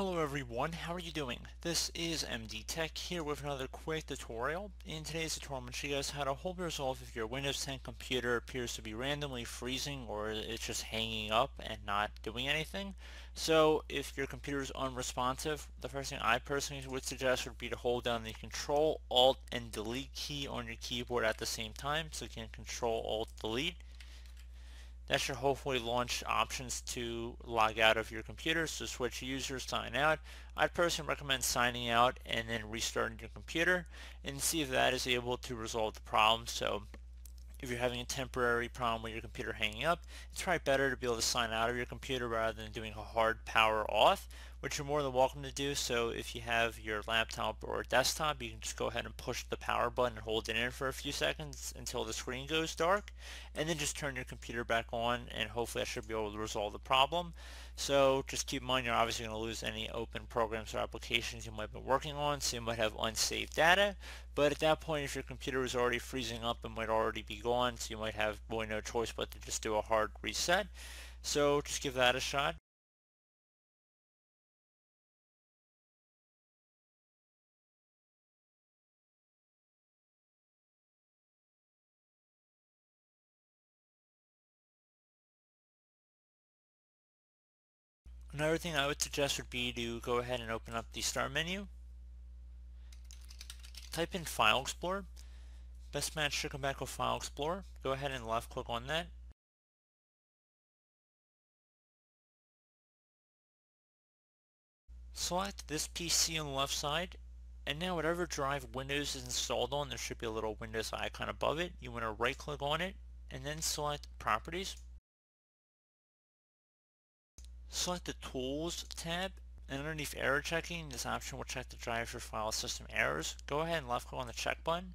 Hello everyone, how are you doing? This is MD Tech here with another quick tutorial. In today's tutorial I'm going to show you guys how to hold resolve if your Windows 10 computer appears to be randomly freezing or it's just hanging up and not doing anything. So if your computer is unresponsive, the first thing I personally would suggest would be to hold down the Control, Alt, and Delete key on your keyboard at the same time. So you can Control, Alt, Delete that should hopefully launch options to log out of your computer. So switch users, sign out. I'd personally recommend signing out and then restarting your computer and see if that is able to resolve the problem. So if you're having a temporary problem with your computer hanging up, it's probably better to be able to sign out of your computer rather than doing a hard power off, which you're more than welcome to do. So if you have your laptop or desktop, you can just go ahead and push the power button and hold it in for a few seconds until the screen goes dark, and then just turn your computer back on, and hopefully that should be able to resolve the problem. So just keep in mind you're obviously going to lose any open programs or applications you might been working on, so you might have unsaved data, but at that point if your computer is already freezing up and might already be gone, so you might have really no choice but to just do a hard reset. So just give that a shot. Another thing I would suggest would be to go ahead and open up the Start menu. Type in File Explorer. Best match should come back with File Explorer. Go ahead and left click on that. Select this PC on the left side and now whatever drive Windows is installed on there should be a little Windows icon above it. You want to right click on it and then select Properties. Select the Tools tab, and underneath Error Checking, this option will check the drive for file system errors. Go ahead and left click on the check button.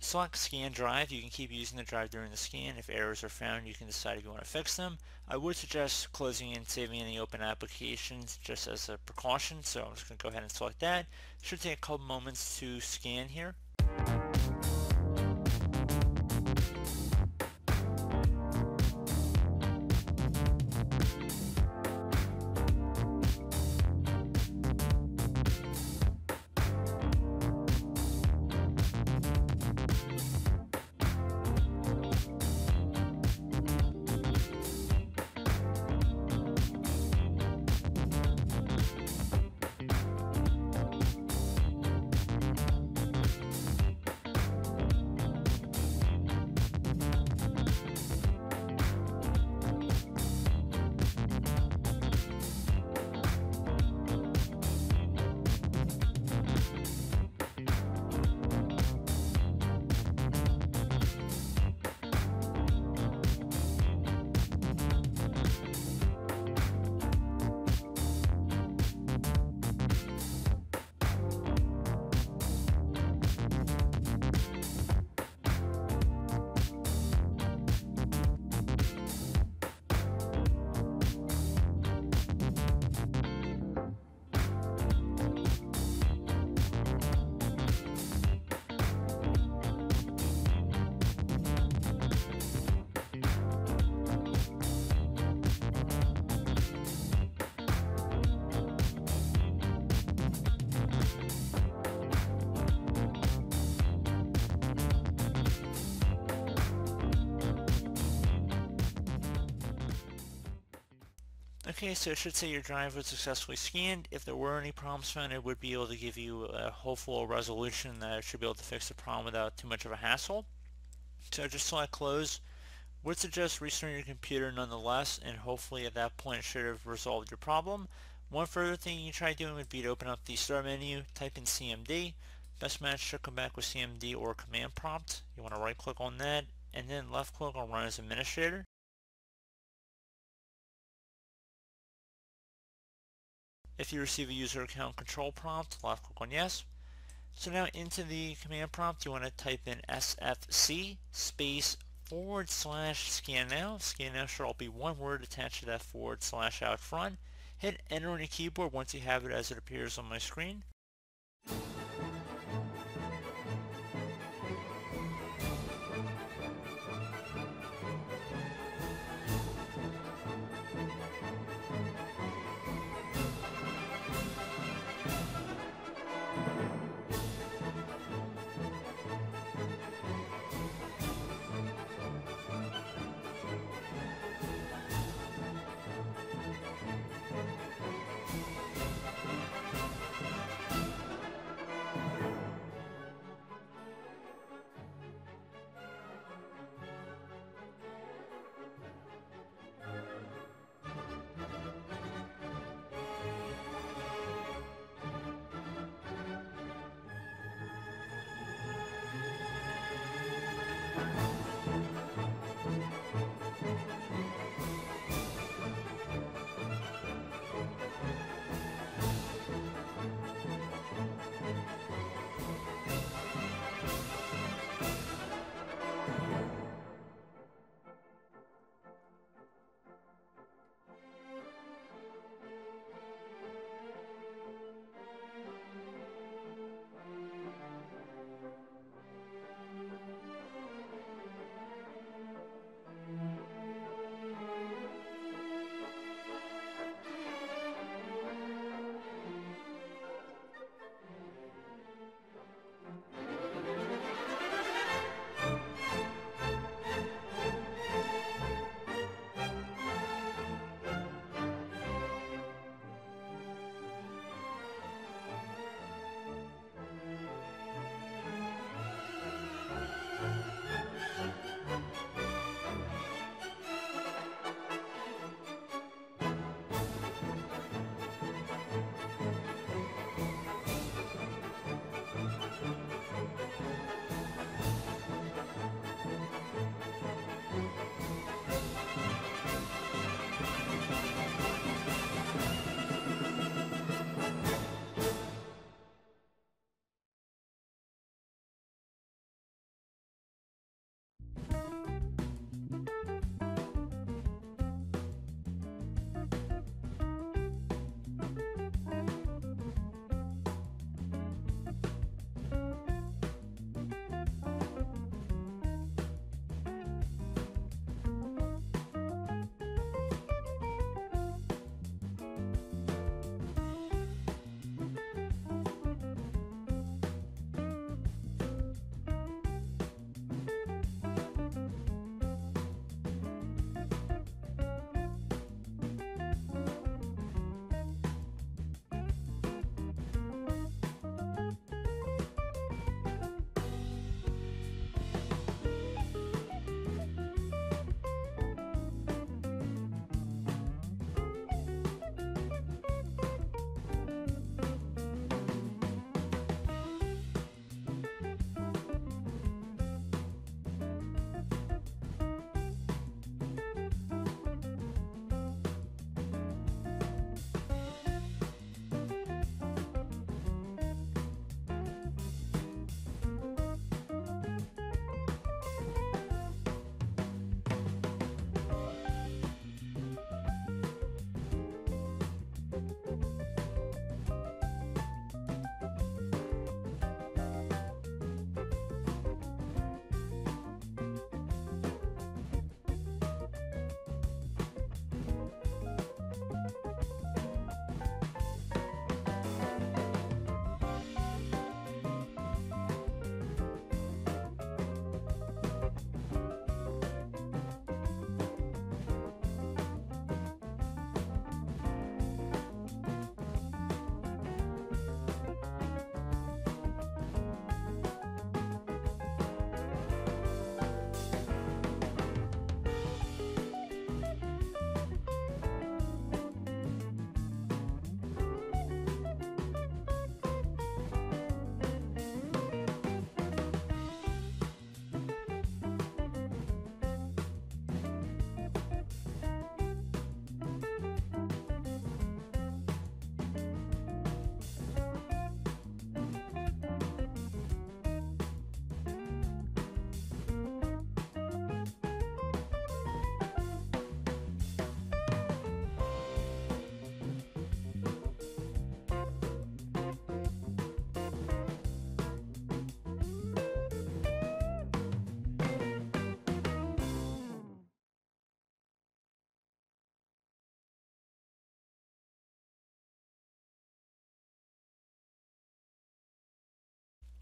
Select Scan Drive. You can keep using the drive during the scan. If errors are found, you can decide if you want to fix them. I would suggest closing and saving any open applications just as a precaution, so I'm just going to go ahead and select that. Should take a couple moments to scan here. Okay, so it should say your drive was successfully scanned. If there were any problems found, it would be able to give you a hopeful resolution that it should be able to fix the problem without too much of a hassle. So just select close. Would suggest restarting your computer nonetheless, and hopefully at that point it should have resolved your problem. One further thing you try doing would be to open up the start menu, type in CMD. Best match should come back with CMD or command prompt. You want to right click on that, and then left click on run as administrator. If you receive a user account control prompt, left click on yes. So now into the command prompt, you want to type in sfc space forward slash scan now. Scan now should all be one word attached to that forward slash out front. Hit enter on your keyboard once you have it as it appears on my screen.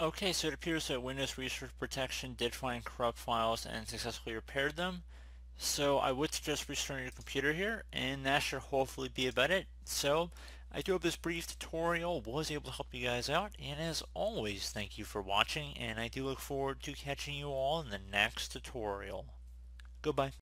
Okay, so it appears that Windows Resource Protection did find corrupt files and successfully repaired them. So I would suggest restarting your computer here, and that should hopefully be about it. So I do hope this brief tutorial was able to help you guys out, and as always, thank you for watching, and I do look forward to catching you all in the next tutorial. Goodbye.